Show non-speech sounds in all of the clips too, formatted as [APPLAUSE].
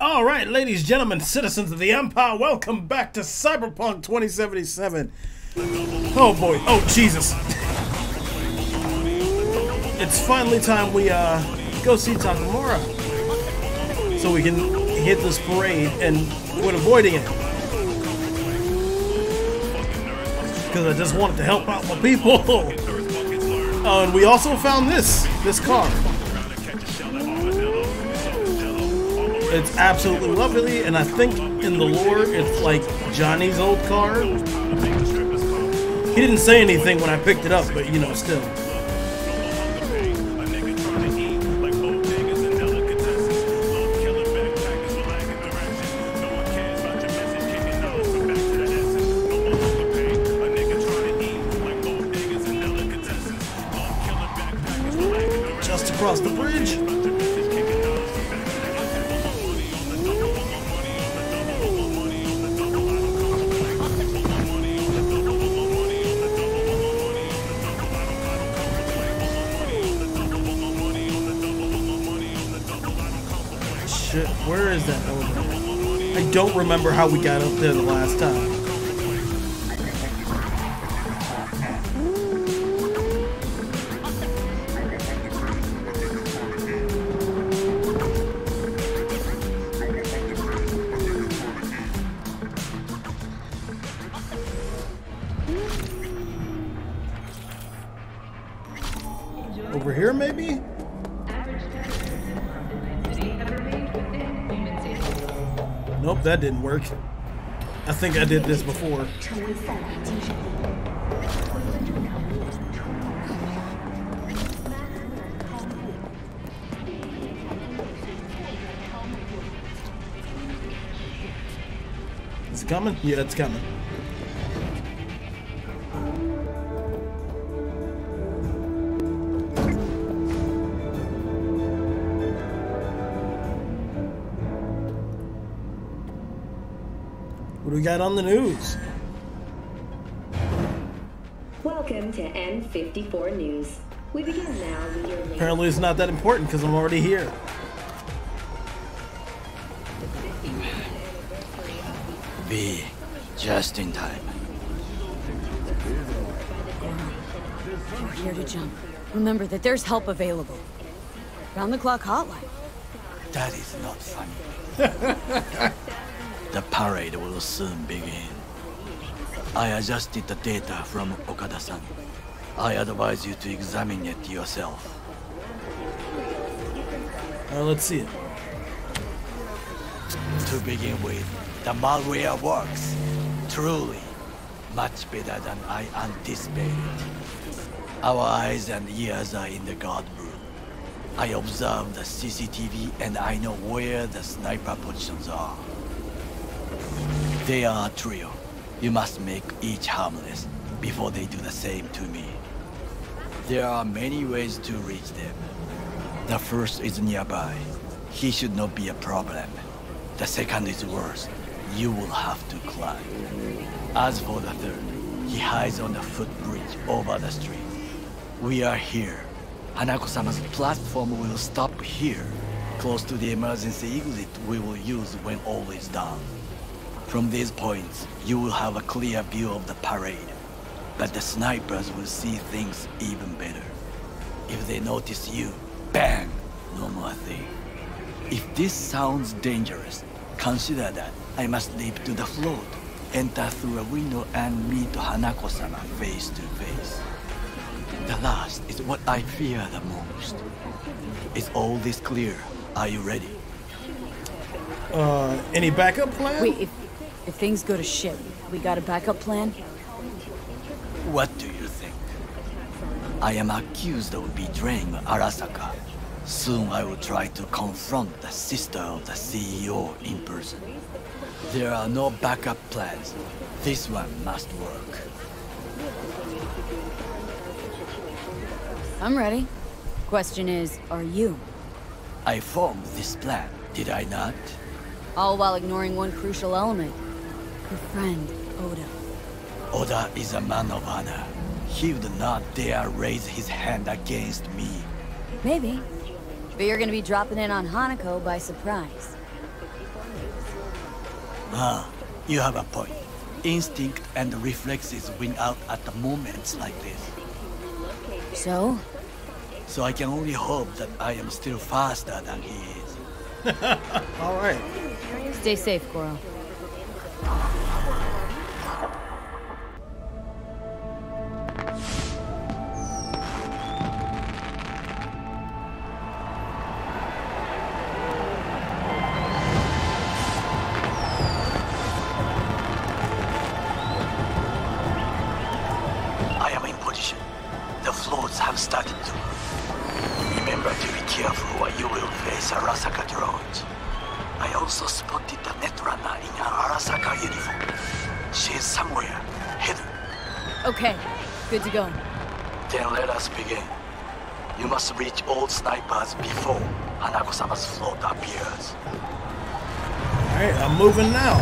All right, ladies, gentlemen, citizens of the Empire, welcome back to Cyberpunk 2077. Oh boy, oh Jesus. it's finally time we uh, go see Takemura. So we can hit this parade and quit avoiding it. Because I just wanted to help out my people. [LAUGHS] Oh, and we also found this, this car. It's absolutely lovely, and I think in the lore, it's like Johnny's old car. He didn't say anything when I picked it up, but you know, still. Remember how we got up there the last time. think I did this before. It's coming? Yeah, it's coming. Do we got on the news? Welcome to N54 News. We begin now with your latest Apparently it's not that important because I'm already here. V, just in time. We're here to jump. Remember that there's help available. Round the clock hotline. That is not funny. [LAUGHS] the parade will soon begin. I adjusted the data from Okada-san. I advise you to examine it yourself. Uh, let's see it. To begin with, the malware works. Truly, much better than I anticipated. Our eyes and ears are in the guard room. I observe the CCTV and I know where the sniper positions are. They are a trio. You must make each harmless before they do the same to me. There are many ways to reach them. The first is nearby. He should not be a problem. The second is worse. You will have to climb. As for the third, he hides on the footbridge over the street. We are here. Hanako-sama's platform will stop here, close to the emergency exit we will use when all is done. From these points, you will have a clear view of the parade, but the snipers will see things even better. If they notice you, bang, no more thing. If this sounds dangerous, consider that I must leap to the float, enter through a window and meet Hanako-sama face to face. The last is what I fear the most. Is all this clear? Are you ready? Uh, any backup plan? Wait, if, if things go to shit, we got a backup plan? What do you think? I am accused of betraying Arasaka. Soon I will try to confront the sister of the CEO in person. There are no backup plans. This one must work. I'm ready. Question is, are you? I formed this plan, did I not? All while ignoring one crucial element. Your friend, Oda. Oda is a man of honor. He would not dare raise his hand against me. Maybe. But you're gonna be dropping in on Hanako by surprise. Ah, you have a point. Instinct and reflexes win out at the moments like this. So? So I can only hope that I am still faster than he is. [LAUGHS] All right. Stay safe, Goro. Started to move. Remember to be careful or you will face Arasaka drones. Okay, good to go. Then let us begin. You must reach all snipers before Hanako-sama's float appears. All right, I'm moving now.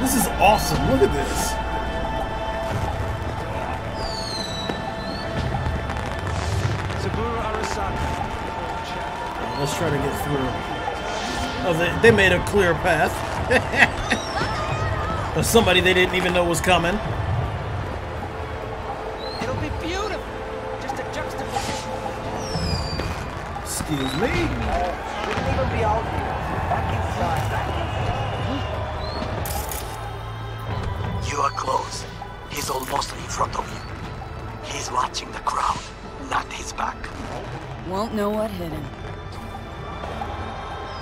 This is awesome. Look at this. Saburo Arasaka. Let's try to get through. Oh, they, they made a clear path. [LAUGHS] Of somebody they didn't even know was coming. It'll be beautiful. Just a juxtaposition. Excuse me. Shouldn't even be out here. Back inside. You are close. He's almost in front of you. He's watching the crowd, not his back. Won't know what hit him.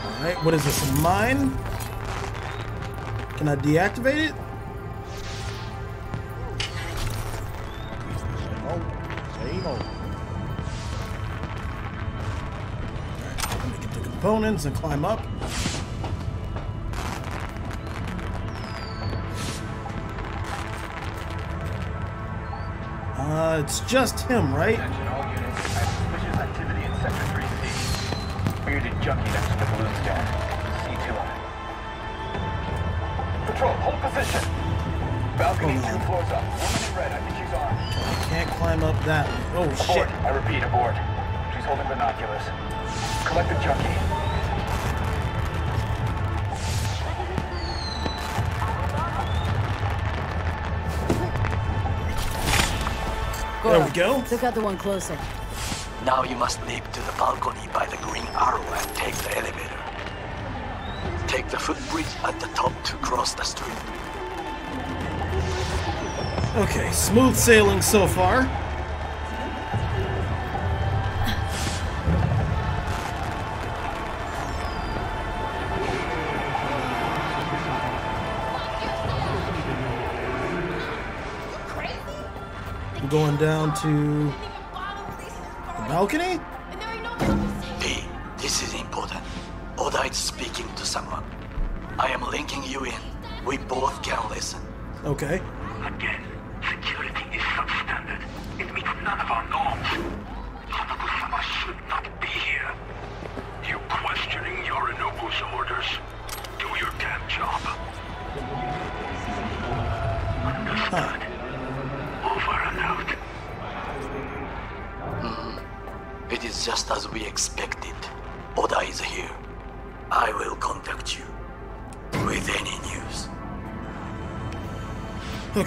All right, what is this? Mine? Can I deactivate it? Components and climb up. Uh, it's just him, right? Attention all units. Suspicious activity in Sector 3C. Bearded junkie next to the. Floors up. Woman in red, I think she's armed. Can't climb up that. Oh shit! I repeat, aboard. She's holding binoculars. Collect the junkie. Goro, There we go. Took out the one closer. Now you must leap to the balcony by the green arrow and take the elevator. Take the footbridge at the top to cross the street. Okay, smooth sailing so far. I'm going down to the balcony. V, this is important. Oda is speaking to someone. I am linking you in. We both can listen. Okay.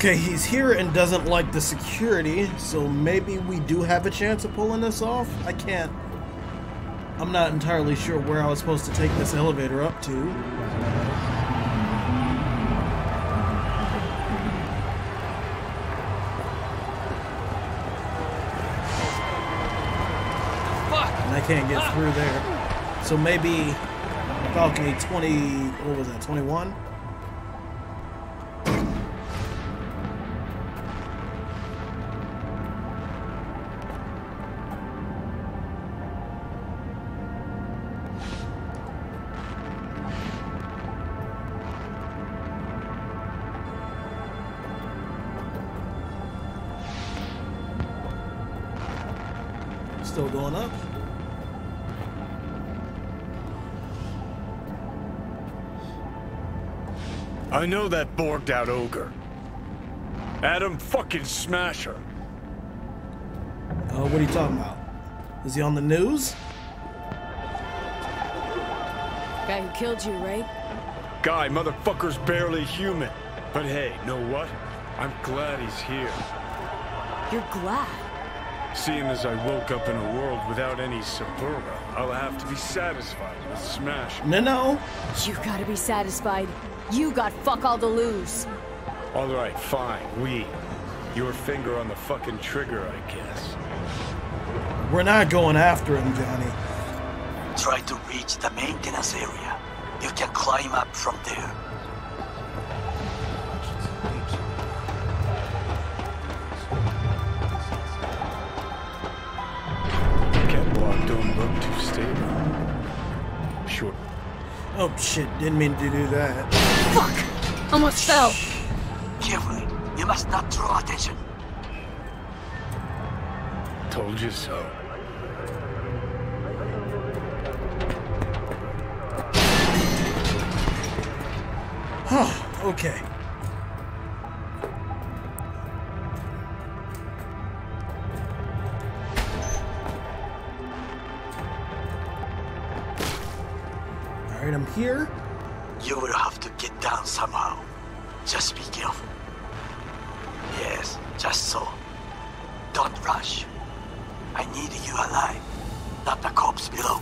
Okay, he's here and doesn't like the security, so maybe we do have a chance of pulling this off. I can't. I'm not entirely sure where I was supposed to take this elevator up to. And I can't get through there. So maybe balcony 20, what was that, 21? I know that borged out ogre. Adam fucking Smasher. Uh, what are you talking about? Is he on the news? Guy who killed you, right? Guy, motherfucker's barely human. But hey, know what? I'm glad he's here. You're glad. Seeing as I woke up in a world without any Saburo, I'll have to be satisfied with Smash. No, no. You gotta be satisfied. You got fuck all to lose. All right, fine, we. Your finger on the fucking trigger, I guess. We're not going after him, Johnny. Try to reach the maintenance area. You can climb up from there. Catwalk don't look too stable. Sure. Oh shit, didn't mean to do that. Fuck! Almost fell. Carefully. You must not draw attention. Told you so. Okay. Alright, I'm here. Just be careful. Yes, just so. Don't rush. I need you alive, not the corpse below.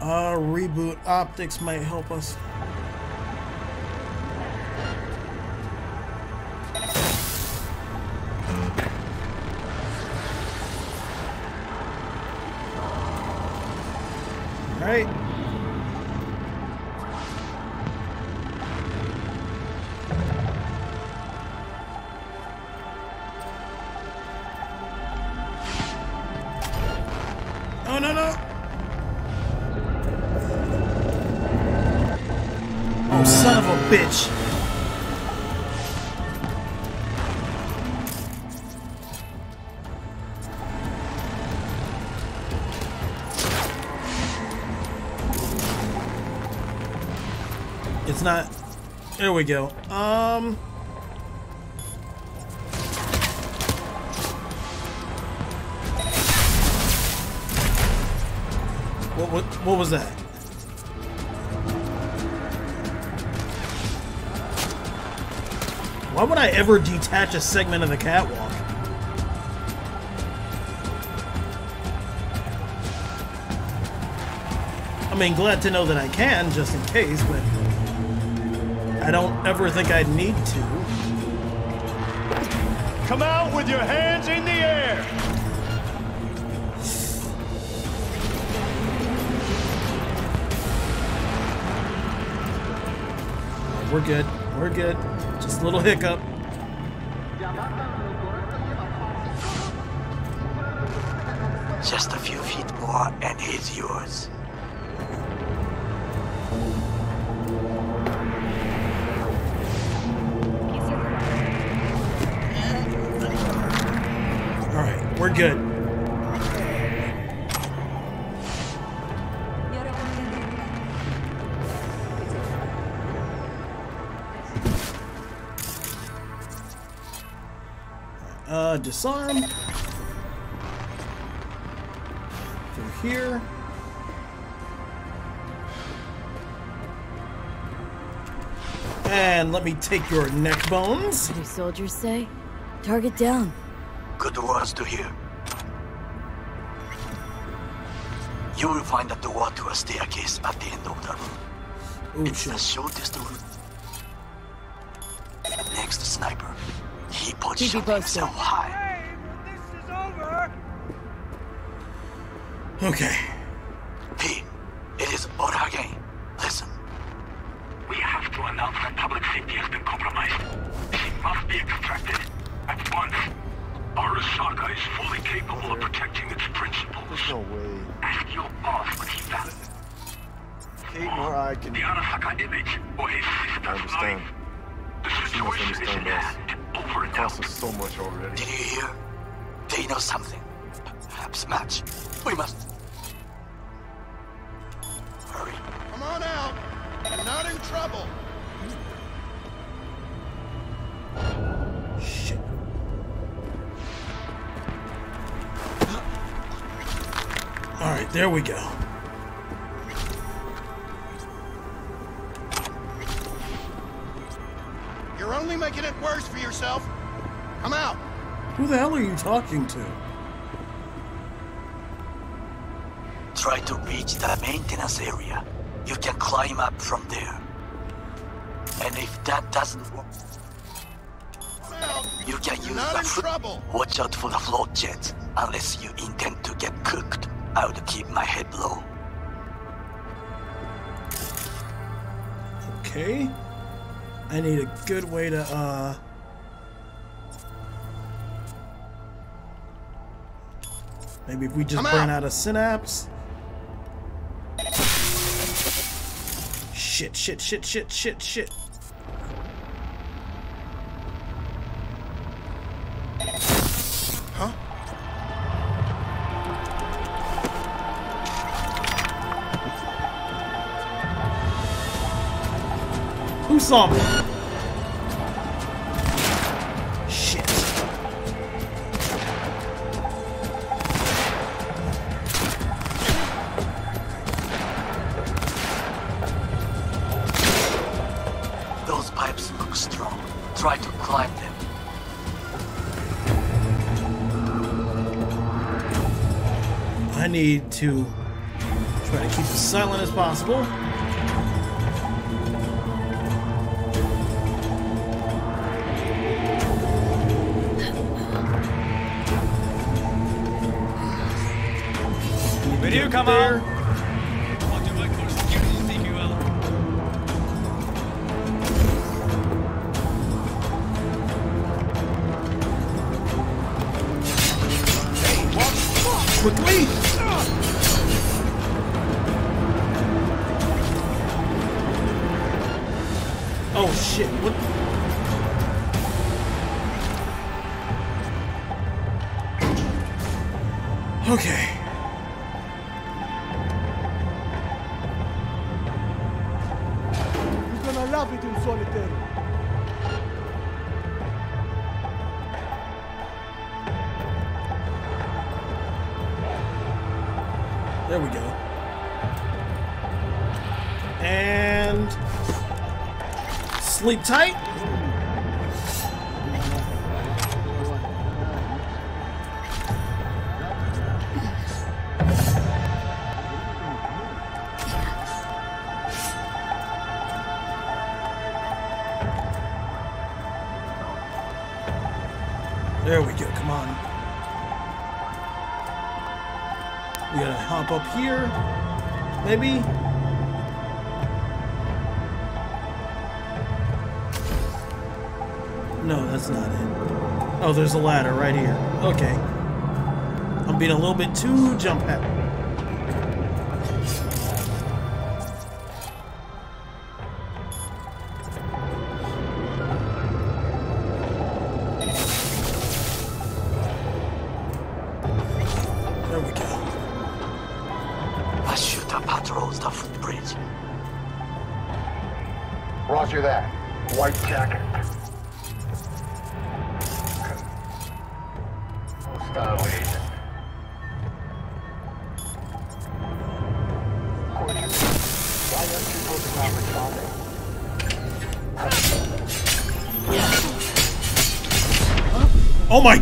Uh, reboot optics might help us. We go. Um. What, what, what was that? Why would I ever detach a segment of the catwalk? I mean, glad to know that I can, just in case, but I don't ever think I'd need to. Come out with your hands in the air! We're good. We're good. Just a little hiccup. Just a few feet more and he's yours. Good. Uh, disarm. Through here. And let me take your neck bones. What do soldiers say? Target down. Good words to hear. You will find a door to a staircase at the end of the room. Oh It's the shortest route. Next sniper. He puts Keep me posted. himself high. Okay. Can. The Arasaka image or his sister's understand. life. The She must situation is in understand us. hand. Over and It cost out. us so much already. did you hear? They know something. Perhaps match. We must. Hurry. Come on out. You're not in trouble. Shit. All right, there we go. Yourself. Come out. Who the hell are you talking to? Try to reach the maintenance area. You can climb up from there. And if that doesn't work, Come out. you can use the in trouble. Watch out for the float jets. Unless you intend to get cooked, I would keep my head low. Okay. I need a good way to, uh... Maybe if we just Come burn out. out a synapse. Shit, shit, shit, shit, shit, shit. Huh? Who saw me? Climb them. I need to try to keep as silent as possible. Video, come There. on. Sleep tight. There's a ladder right here. Okay. I'm being a little bit too jump happy.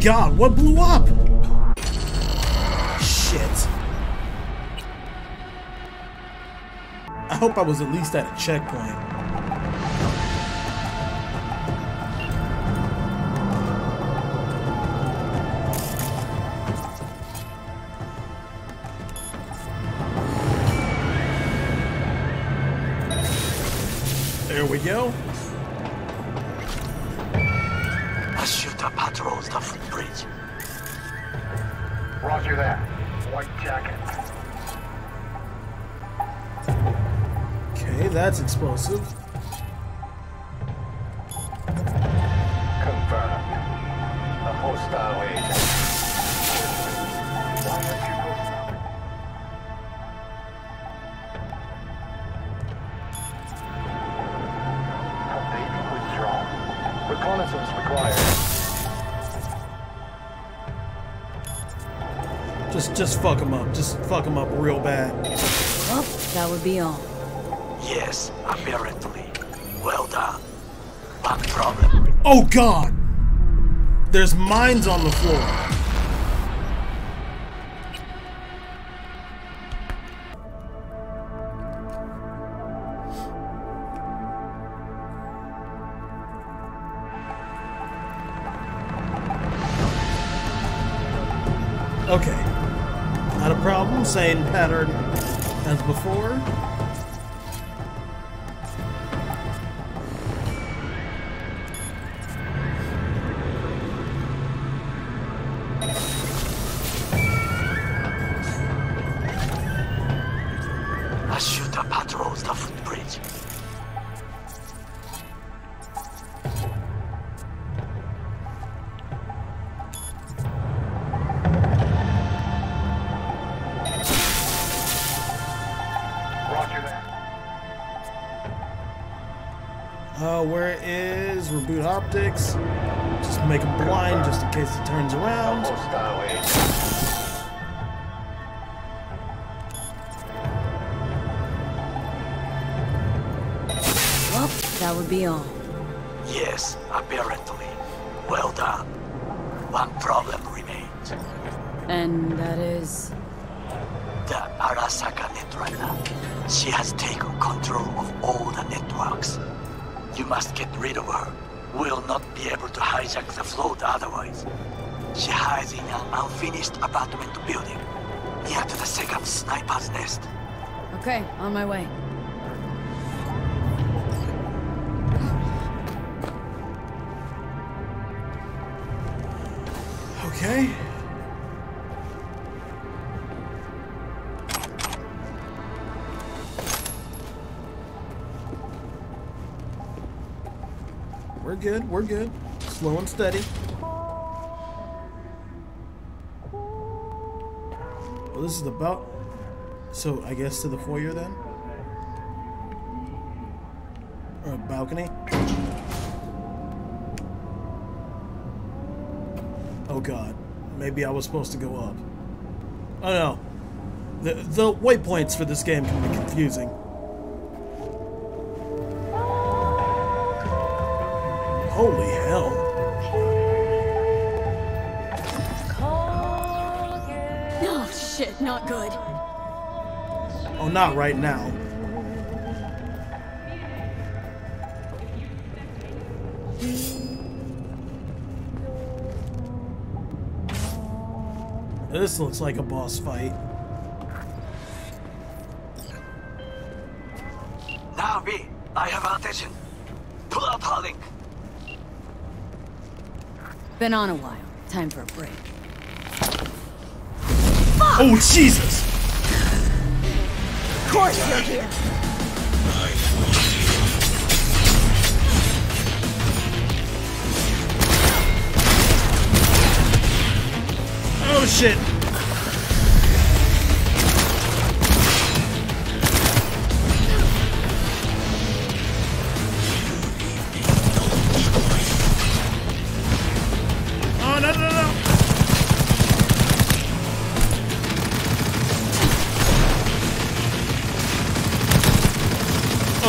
God, what blew up? Shit. I hope I was at least at a checkpoint. There we go. Just fuck him up real bad. Well, that would be all. Yes, apparently. Well done. One problem. Oh god! There's mines on the floor. Same pattern as before. Optics? Just make him blind just in case he turns around. Okay. We're good, we're good. Slow and steady. Well, this is about... So, I guess to the foyer then? Or balcony? Oh god. Maybe I was supposed to go up. Oh no. The, the waypoints for this game can be confusing. Holy hell. Oh, shit, not good. Oh, not right now. This looks like a boss fight. Now, V, I have attention. Pull out Harlink. Been on a while. Time for a break. Oh, Jesus! Of course you're here. Oh, shit!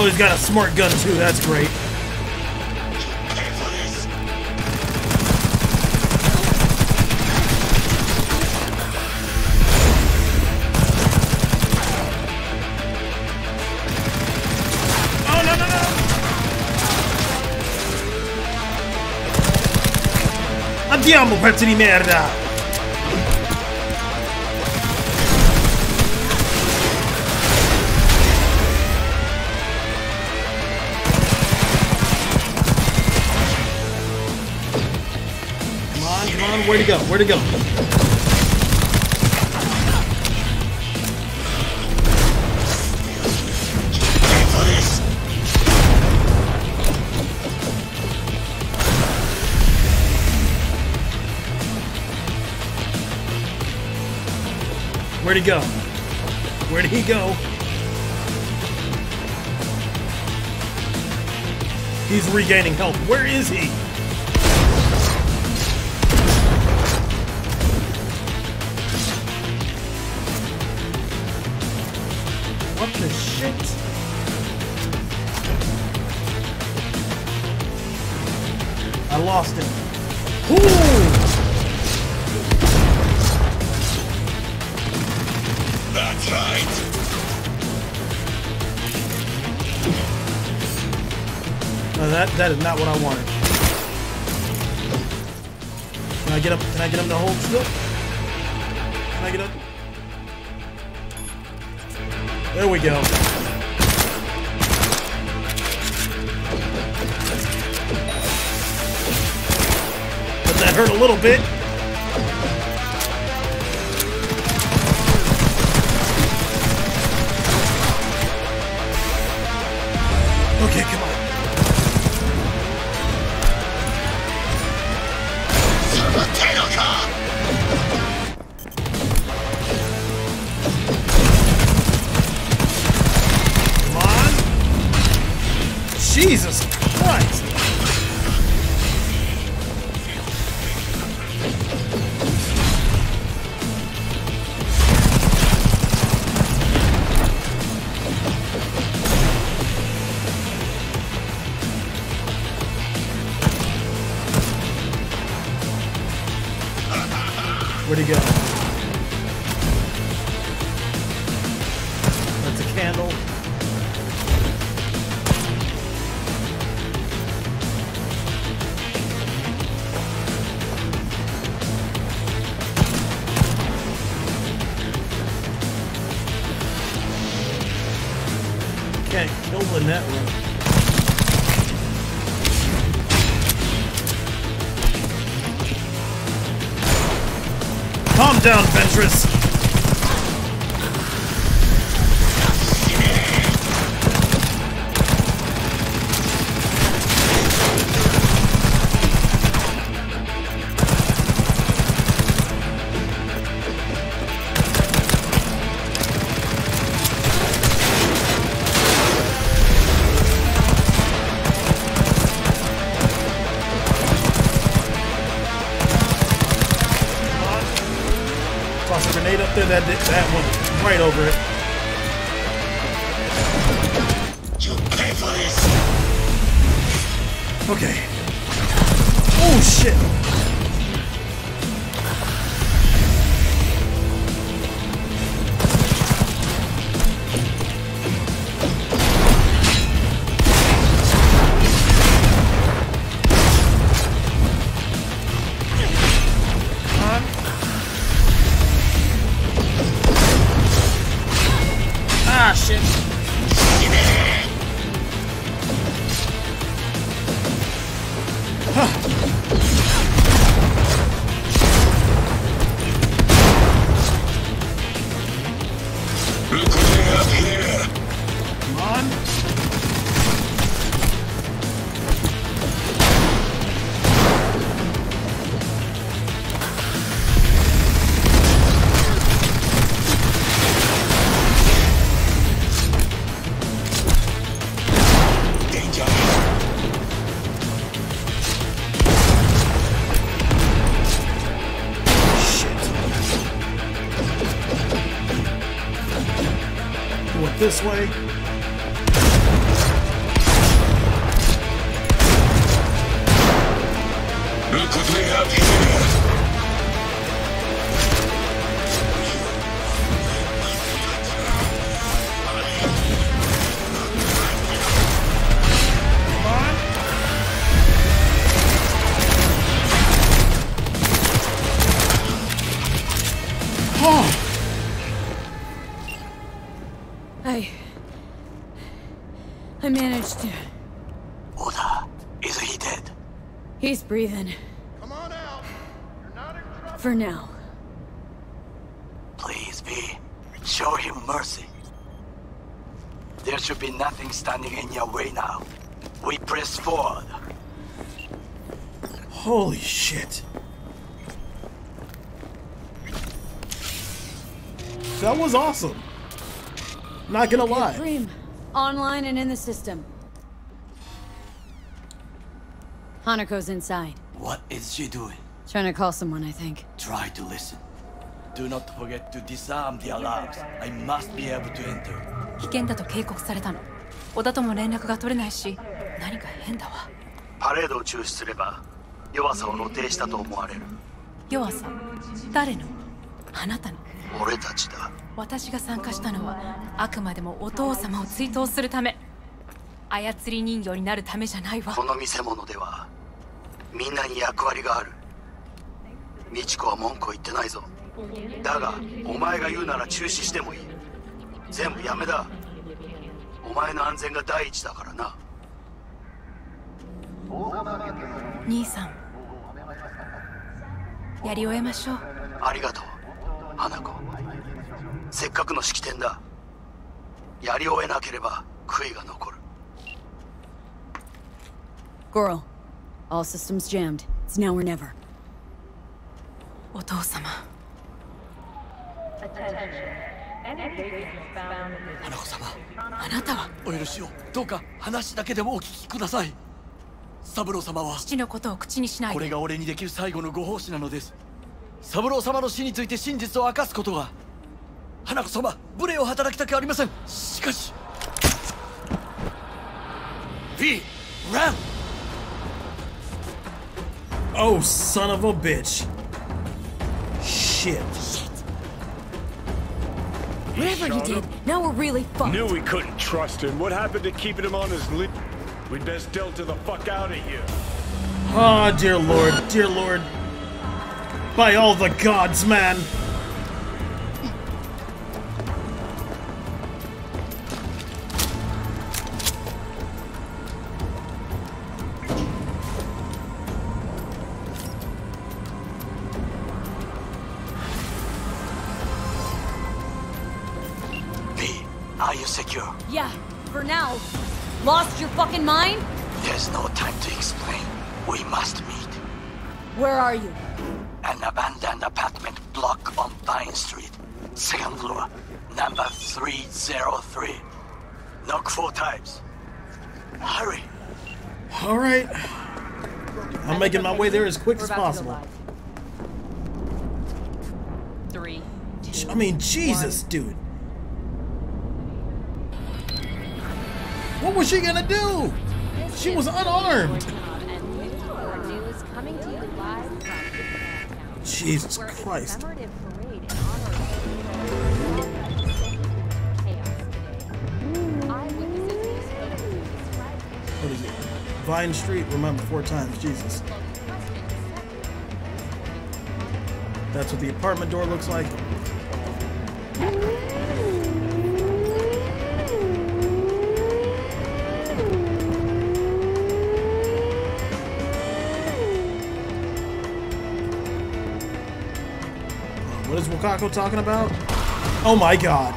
He's got a smart gun too. That's great. Oh! Andiamo, pezzi di merda! Where to go? Where to go? Where'd he go? Where'd he go? He's regaining health. Where is he? It. Ooh! That's right. No, that that is not what I wanted. Can I get up? Can I get him to hold still? Can I get up? There we go. That hurt a little bit. Okay, Toss a grenade up there. That that went right over it. You pay for this. Okay. Oh shit. This way. Look what we have here. Come on. Oh, managed to... Oda, is he dead? He's breathing. Come on out. You're not in trouble. For now. Please, V. Show him mercy. There should be nothing standing in your way now. We press forward. holy shit. That was awesome. Not gonna lie. Online and in the system. Hanako's inside. What is she doing? Trying to call someone, I think. Try to listen. Do not forget to disarm the alarms. I must be able to enter. 危険だと警告されたの小田とも連絡が取れないし何か変だわパレードを中止すれば弱さを露呈したと思われる弱さ誰のあなたの俺たちだ私が参加したのはあくまでもお父様を追悼するため。操り人形になるためじゃないわ。この見せ物ではみんなに役割がある。美智子は文句を言ってないぞ。だがお前が言うなら中止してもいい。全部やめだ。お前の安全が第一だからな。兄さんやり終えましょう。ありがとう花子せっかくの式典だ。やり終えなければ悔いが残る。Goro, all systems jammed. It's now or never. お父様。花子様あなたは。お許しを。どうか話だけでもお聞きください。三郎様は。父のことを口にしないで。これが俺にできる最後のご奉仕なのです。三郎様の死について真実を明かすことが花子様無礼を働きたくありませんしかし V! Run! Oh, son of a bitch. Shit. Whatever you did, now we're really fucked. Knew we couldn't trust him. What happened to keeping him on his lead? We'd best delta the fuck out of here. Oh, dear lord, dear lord. By all the gods, man. Lost your fucking mind? There's no time to explain. We must meet. Where are you? An abandoned apartment block on Vine Street. Second floor, number 303. Knock four times. Hurry. All right. I'm making my way there as quick as possible. Three. I mean, Jesus, dude. What was she gonna do? She was unarmed. Jesus Christ. What is it? Vine Street, remember four times, Jesus. That's what the apartment door looks like. Talking about? Oh my god.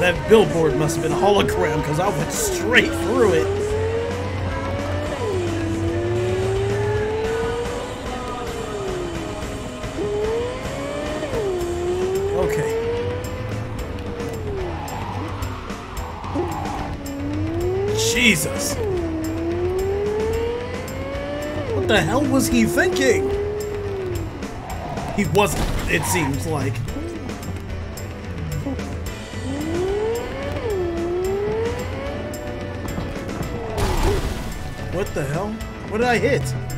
That billboard must have been a hologram because I went straight through it. The hell was he thinking? He wasn't, it seems like. What the hell? What did I hit?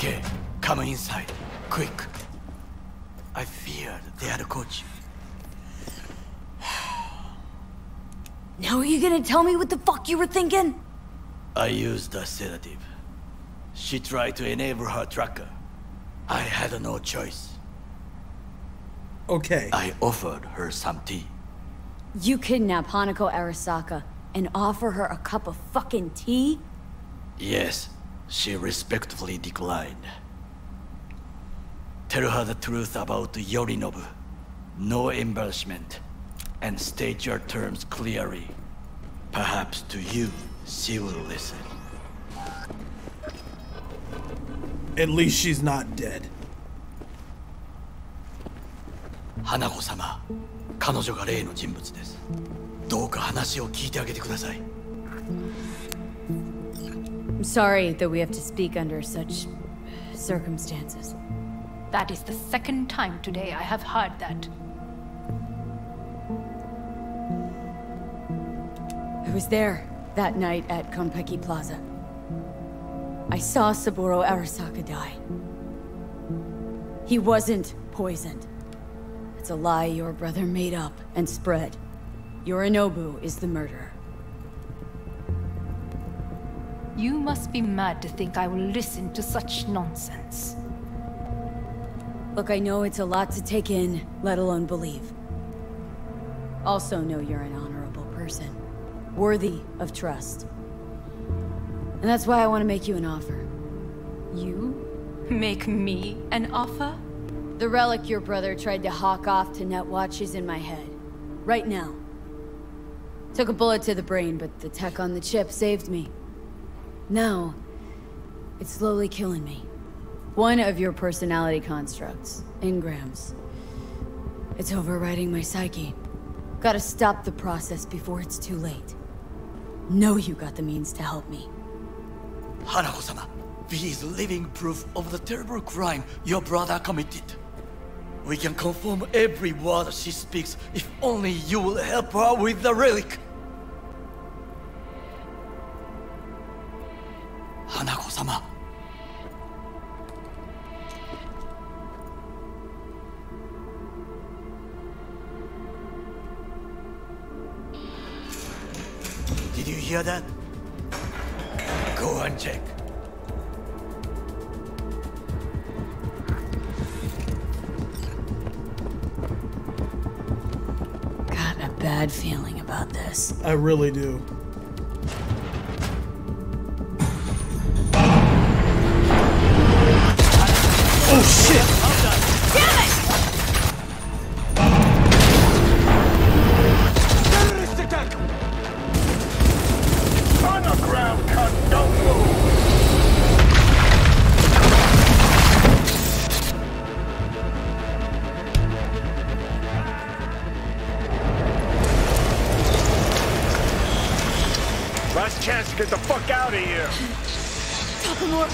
Okay, come inside. Quick. I feared they had caught you. [SIGHS] Now are you gonna tell me what the fuck you were thinking? I used a sedative. She tried to enable her tracker. I had no choice. Okay. I offered her some tea. You kidnap Hanako Arasaka and offer her a cup of fucking tea? Yes, she respectfully declined. Tell her the truth about Yorinobu. No embellishment. And state your terms clearly. Perhaps to you, she will listen. At least she's not dead. 花子様、彼女が例の人物です。どうか話を聞いてあげてください。 I'm sorry that we have to speak under such circumstances. That is the second time today I have heard that. I was there that night at Konpeki Plaza. I saw Saburo Arasaka die. He wasn't poisoned. It's a lie your brother made up and spread. Yorinobu is the murderer. You must be mad to think I will listen to such nonsense. Look, I know it's a lot to take in, let alone believe. Also know you're an honorable person, worthy of trust. And that's why I want to make you an offer. You? Make me an offer? The relic your brother tried to hawk off to Netwatch is in my head. Right now. Took a bullet to the brain, but the tech on the chip saved me. Now, it's slowly killing me. One of your personality constructs, engrams. It's overriding my psyche. Gotta stop the process before it's too late. Know you got the means to help me. Hanako-sama, V is living proof of the terrible crime your brother committed. We can confirm every word she speaks if only you will help her with the relic. Did fuck out of here. Takemura!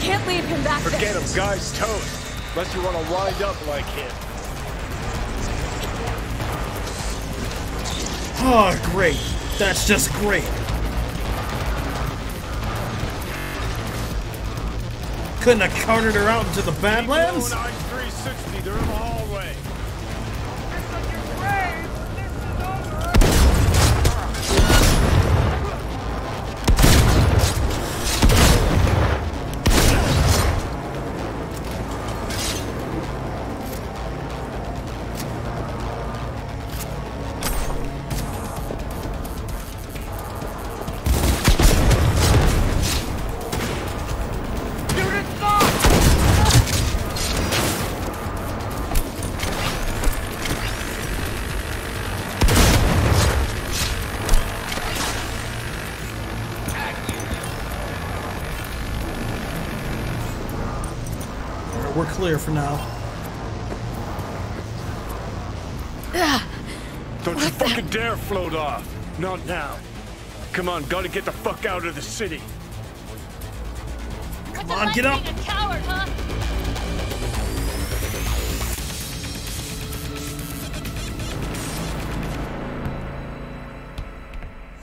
Can't leave him back Forget there! him, guy's toast. Unless you want to wind up like him. Oh, great. That's just great. Couldn't have carted her out into the Badlands? Clear for now. Don't you fucking dare float off. Not now. Come on, gotta get the fuck out of the city. Come on, get up! A coward, huh?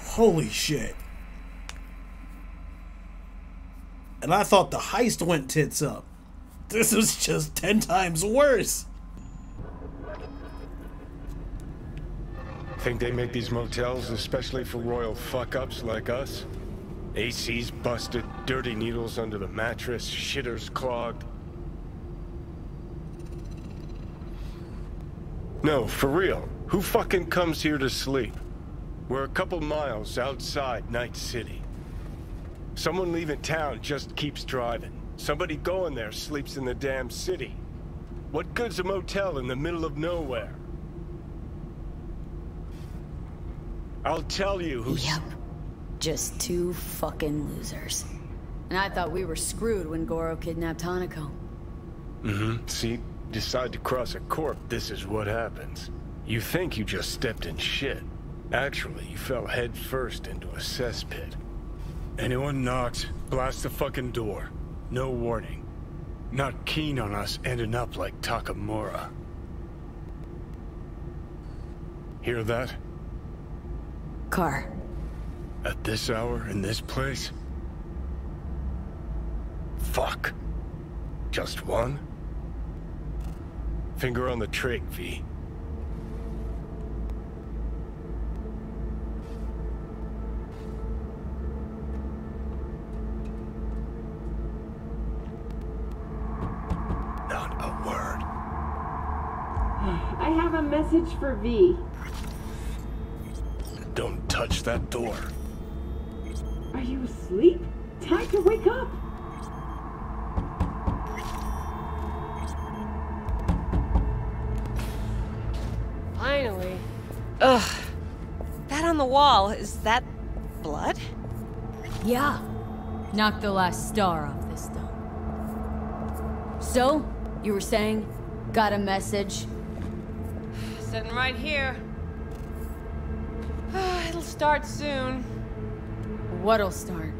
Holy shit. And I thought the heist went tits up. This is just 10 times worse. Think they make these motels especially for royal fuck-ups like us? AC's busted, dirty needles under the mattress, shitters clogged. No, for real. Who fucking comes here to sleep? We're a couple miles outside Night City. Someone leaving town just keeps driving. Somebody going there sleeps in the damn city. What good's a motel in the middle of nowhere? I'll tell you who's... Yep. Just two fucking losers. And I thought we were screwed when Goro kidnapped Hanako. Mm-hmm. See? Decide to cross a corp, this is what happens. You think you just stepped in shit. Actually, you fell head first into a cesspit. Anyone knocks, blast the fucking door. No warning. Not keen on us ending up like Takemura. Hear that? Car. At this hour, in this place? Fuck. Just one? Finger on the trig, V. Not a word. I have a message for V. Don't touch that door. Are you asleep? Time to wake up! Finally. Ugh. That on the wall, is that blood? Yeah. Knocked the last star off this dome. So, you were saying? Got a message? Sitting right here. [SIGHS] It'll start soon. What'll start?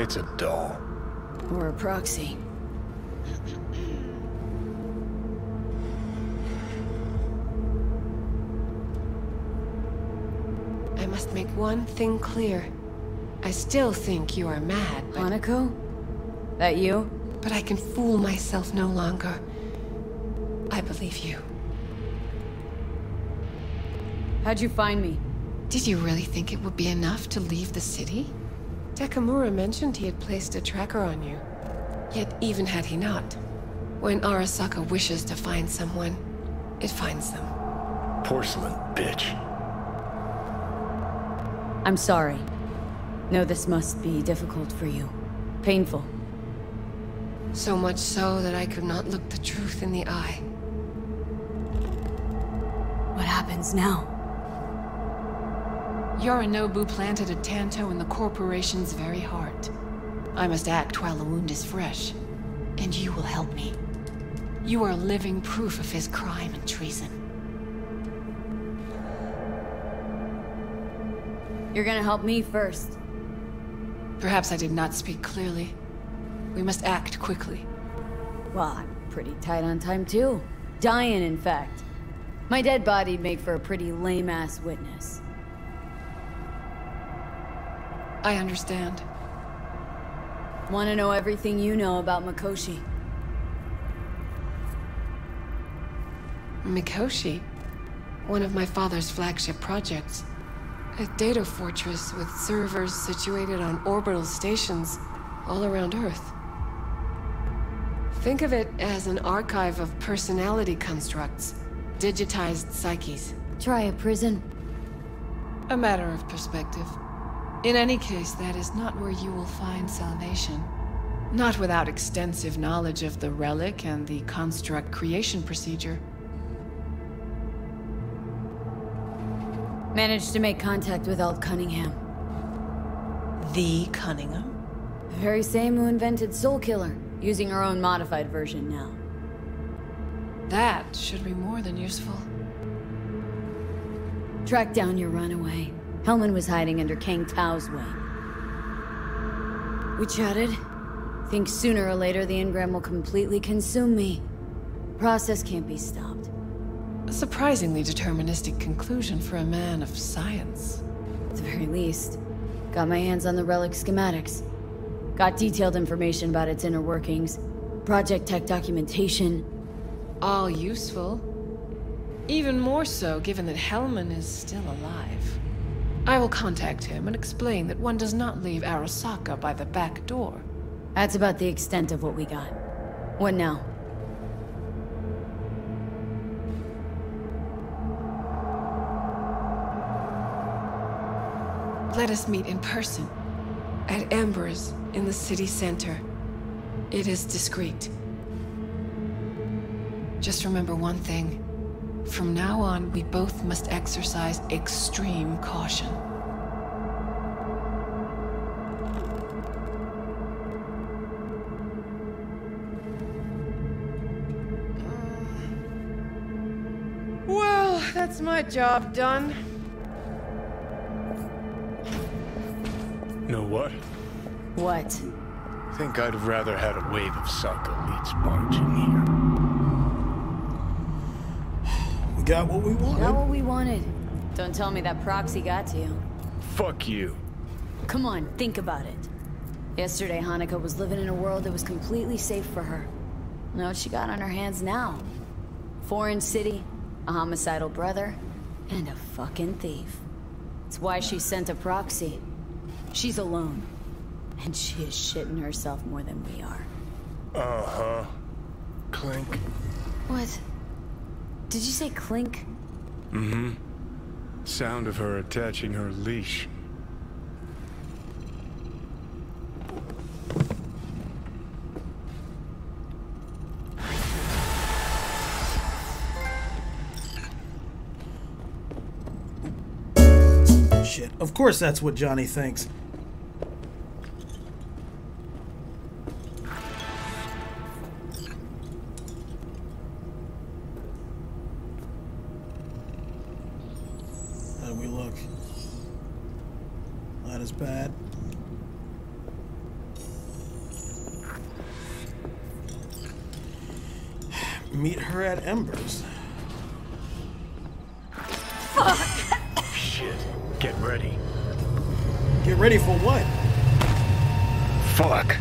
It's a doll. Or a proxy. I must make one thing clear. I still think you are mad, but... Hanako? That you? But I can fool myself no longer. I believe you. How'd you find me? Did you really think it would be enough to leave the city? Takemura mentioned he had placed a tracker on you. Yet even had he not, when Arasaka wishes to find someone, it finds them. Porcelain, bitch. I'm sorry. No, this must be difficult for you. Painful. So much so that I could not look the truth in the eye. What happens now? Yorinobu planted a Tanto in the corporation's very heart. I must act while the wound is fresh, and you will help me. You are living proof of his crime and treason. You're gonna help me first. Perhaps I did not speak clearly. We must act quickly. Well, I'm pretty tight on time too. Dying, in fact. My dead body'd make for a pretty lame-ass witness. I understand. Want to know everything you know about Mikoshi? Mikoshi? One of my father's flagship projects. A data fortress with servers situated on orbital stations all around Earth. Think of it as an archive of personality constructs, digitized psyches. Try a prison. A matter of perspective. In any case, that is not where you will find salvation. Not without extensive knowledge of the relic and the construct creation procedure. Managed to make contact with Alt Cunningham. The Cunningham? The very same who invented Soulkiller, using our own modified version now. That should be more than useful. Track down your runaway. Hellman was hiding under Kang Tao's wing. We chatted. Think sooner or later the engram will completely consume me. Process can't be stopped. A surprisingly deterministic conclusion for a man of science. At the very least, got my hands on the relic schematics. Got detailed information about its inner workings, project tech documentation. All useful. Even more so given that Hellman is still alive. I will contact him and explain that one does not leave Arasaka by the back door. That's about the extent of what we got. What now? Let us meet in person. At Embers, in the city center. It is discreet. Just remember one thing. From now on, we both must exercise extreme caution. Well, that's my job done. What? What? Think I'd have rather had a wave of Saka elites marching here. We got what we wanted. Got what we wanted. Don't tell me that proxy got to you. Fuck you. Come on, think about it. Yesterday, Hanako was living in a world that was completely safe for her. Know what she got on her hands now? Foreign city, a homicidal brother, and a fucking thief. It's why she sent a proxy. She's alone. And she is shitting herself more than we are. Uh-huh. Clink. What? Did you say clink? Mm-hmm. Sound of her attaching her leash. Of course that's what Johnny thinks. How we look? Not as bad. [SIGHS] Meet her at Embers. Fuck.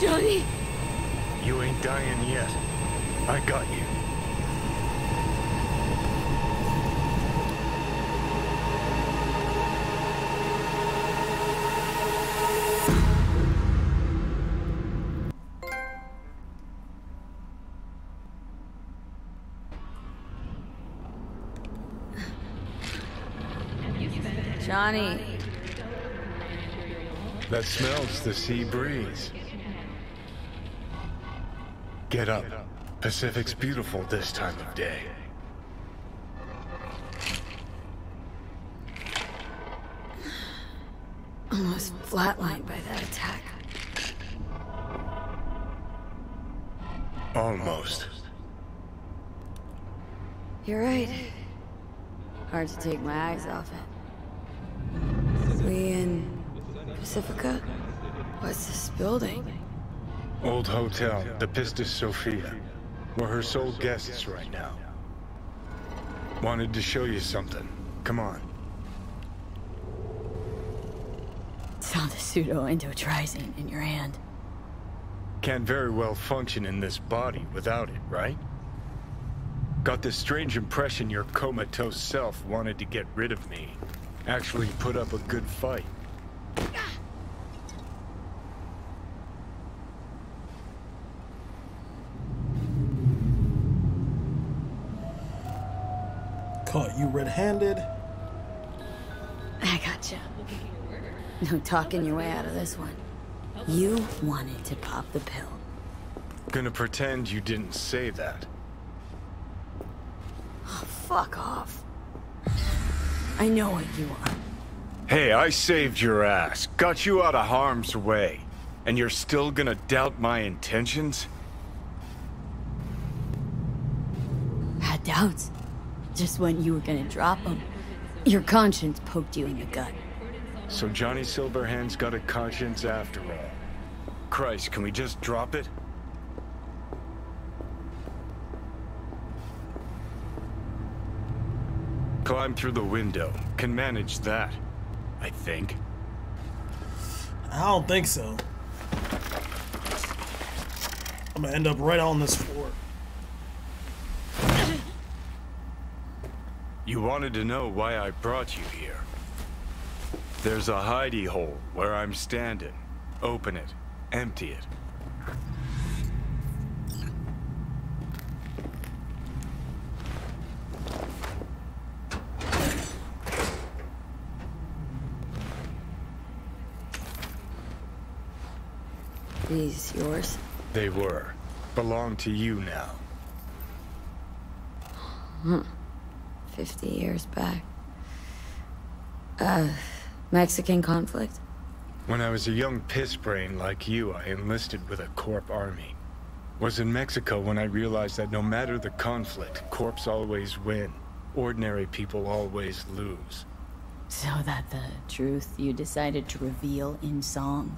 Johnny! You ain't dying yet. I got you. Johnny, That smells the sea breeze. Get up. Pacific's beautiful this time of day. almost flatlined by that attack. Almost. You're right. Hard to take my eyes off it. We in Pacifica? What's this building? Old hotel, the Pistis Sophia. We're her sole guests right now. Wanted to show you something. Come on. Saw the pseudo-endotrizine in your hand. Can't very well function in this body without it, right? Got this strange impression your comatose self wanted to get rid of me. Actually put up a good fight. Caught you red-handed. I gotcha. No talking your way out of this one. You wanted to pop the pill. Gonna pretend you didn't say that. Oh, fuck off. I know what you are. Hey, I saved your ass, got you out of harm's way, and you're still gonna doubt my intentions? Had doubts. Just when you were gonna drop him, Your conscience poked you in the gut. So Johnny Silverhand's got a conscience after all. Christ, can we just drop it? Climb through the window. Can manage that. I think. I don't think so. I'm gonna end up right on this floor. You wanted to know why I brought you here. There's a hidey hole where I'm standing. Open it. Empty it. These yours? They were. Belong to you now. Hmm. 50 years back. Uh, Mexican conflict? When I was a young piss brain like you, I enlisted with a Corp army. Was in Mexico when I realized that no matter the conflict, Corps always win. Ordinary people always lose. So that the truth you decided to reveal in song?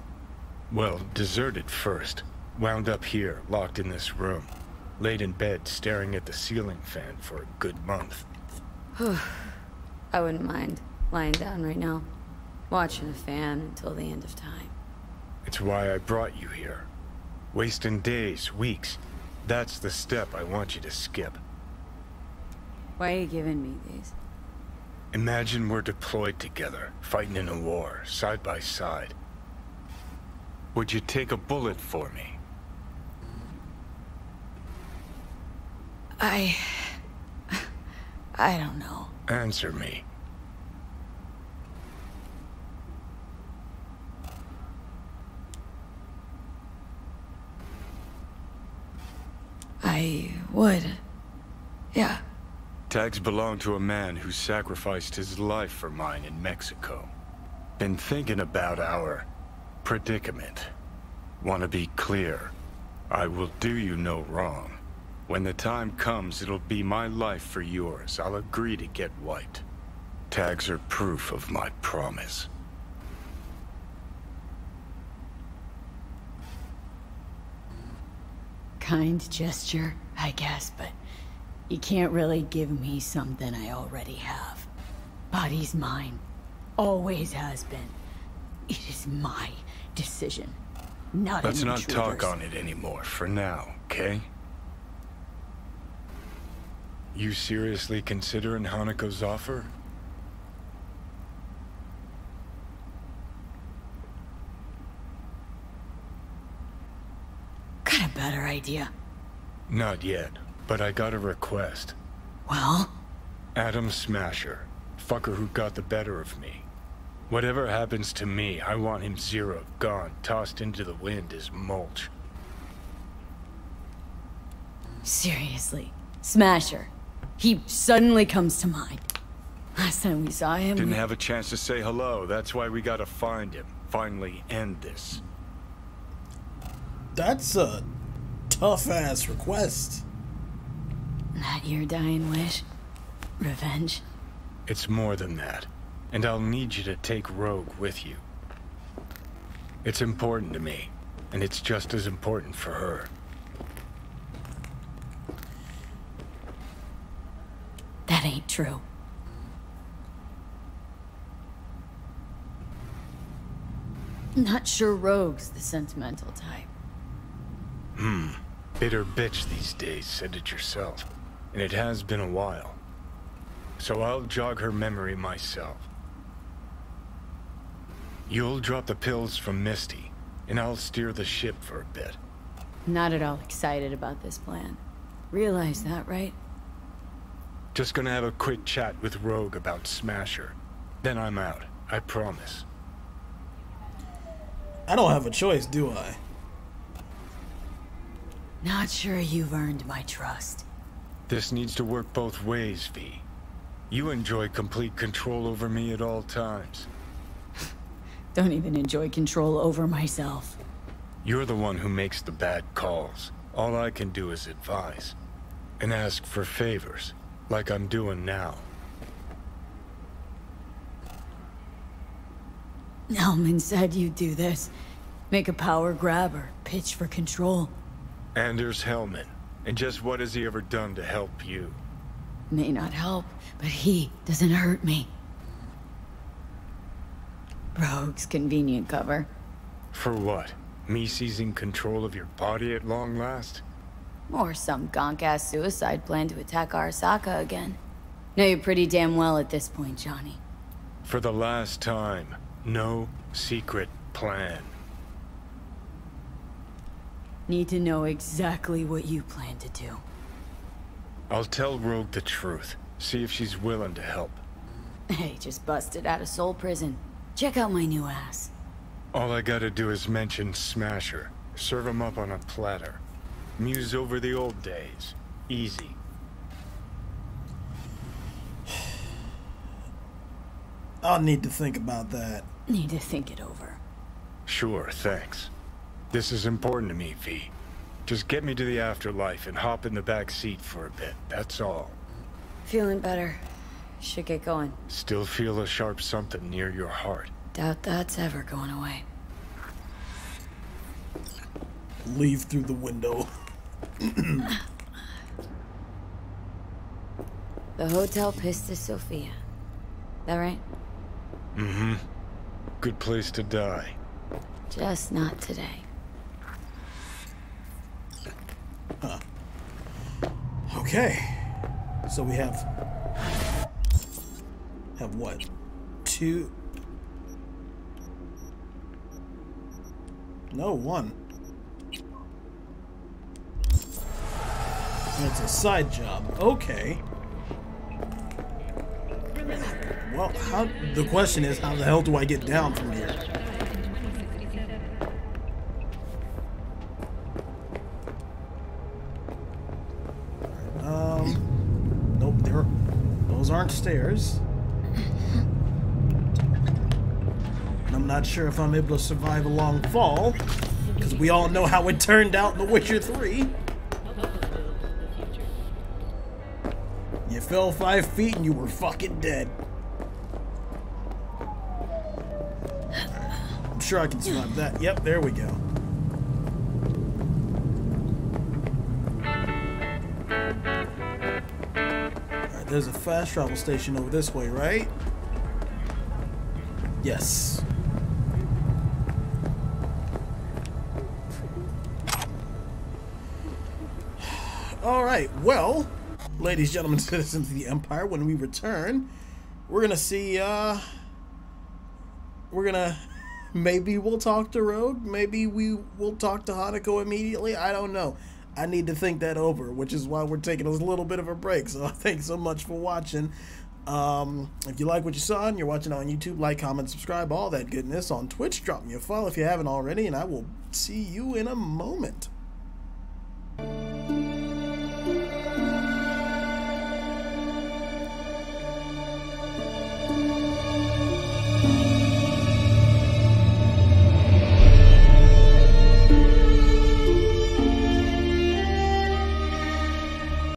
Well, deserted first. Wound up here, locked in this room. Laid in bed, staring at the ceiling fan for a good month. [SIGHS] I wouldn't mind lying down right now, watching a fan until the end of time. It's why I brought you here. Wasting days, weeks. That's the step I want you to skip. Why are you giving me these? Imagine we're deployed together, fighting in a war, side by side. Would you take a bullet for me? I... I don't know. Answer me. I would. Yeah. Tags belong to a man who sacrificed his life for mine in Mexico. Been thinking about our predicament. Want to be clear. I will do you no wrong. When the time comes, it'll be my life for yours. I'll agree to get wiped. Tags are proof of my promise. Kind gesture, I guess, but you can't really give me something I already have. Body's mine. Always has been. It is my decision. Not Let's not talk on it anymore, for now, okay? You seriously considering Hanako's offer? Got a better idea. Not yet, but I got a request. Well? Adam Smasher. Fucker who got the better of me. Whatever happens to me, I want him zero, gone, tossed into the wind as mulch. Seriously. Smasher. He suddenly comes to mind. Last time we saw him... Didn't have a chance to say hello, that's why we gotta find him. Finally end this. That's a tough ass request. That your dying wish? Revenge? It's more than that. And I'll need you to take Rogue with you. It's important to me, and it's just as important for her. That ain't true. Not sure Rogue's the sentimental type. Hmm. Bitter bitch these days, said it yourself. And it has been a while. So I'll jog her memory myself. You'll drop the pills from Misty, and I'll steer the ship for a bit. Not at all excited about this plan. Realize that, right? Just gonna have a quick chat with Rogue about Smasher. Then I'm out, I promise. I don't have a choice, do I? Not sure you've earned my trust. This needs to work both ways, V. You enjoy complete control over me at all times. [LAUGHS] Don't even enjoy control over myself. You're the one who makes the bad calls. All I can do is advise. And ask for favors, like I'm doing now. Hellman said you'd do this. Make a power grab or pitch for control. Anders Hellman. And just what has he ever done to help you? May not help, but he doesn't hurt me. Rogue's convenient cover. For what? Me seizing control of your body at long last? Or some gonk-ass suicide plan to attack Arasaka again. Know you pretty damn well at this point, Johnny. For the last time, no secret plan. Need to know exactly what you plan to do. I'll tell Rogue the truth. See if she's willing to help. Hey, just busted out of soul prison. Check out my new ass. All I gotta do is mention Smasher. Serve him up on a platter. Muse over the old days. Easy. I'll need to think about that. Need to think it over. Sure, thanks. This is important to me, V. Just get me to the afterlife and hop in the back seat for a bit, that's all. Feeling better. Should get going. Still feel a sharp something near your heart. Doubt that's ever going away. Leave through the window. The Hotel Pistis Sophia. That right? Mm-hmm. Good place to die. Just not today. Huh. Okay. So we have have what? Two No, one. It's a side job. Okay. Well, how the question is how the hell do I get down from here? Um Nope, there those aren't stairs. And I'm not sure if I'm able to survive a long fall. Because we all know how it turned out in The Witcher 3. Fell five feet and you were fucking dead. I'm sure I can survive that. Yep, there we go. Alright, there's a fast travel station over this way, right? Yes. Alright, well, ladies, gentlemen, [LAUGHS] citizens of the Empire, when we return, we're gonna see, uh, we're gonna, [LAUGHS] maybe we'll talk to Rogue, maybe we will talk to Hanako immediately, I don't know. I need to think that over, which is why we're taking a little bit of a break, so [LAUGHS] thanks so much for watching. Um, if you like what you saw and you're watching on YouTube, like, comment, subscribe, all that goodness. On Twitch, drop me a follow if you haven't already, and I will see you in a moment.